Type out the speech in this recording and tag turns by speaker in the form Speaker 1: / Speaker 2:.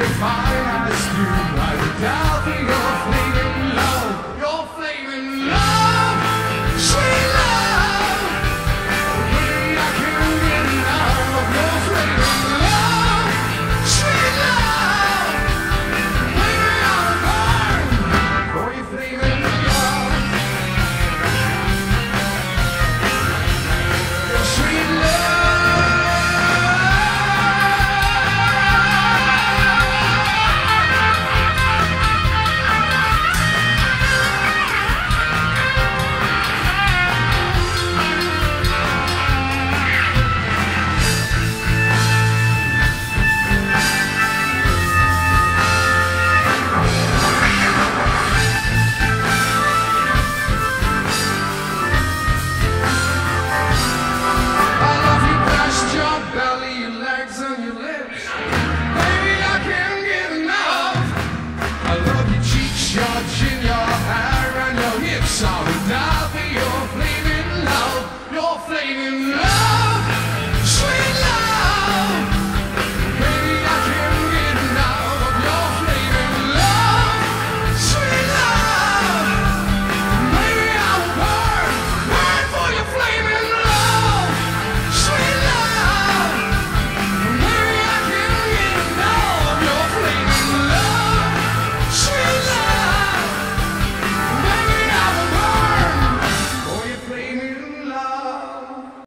Speaker 1: if i ask you lips are enough. your flaming love. your flaming love.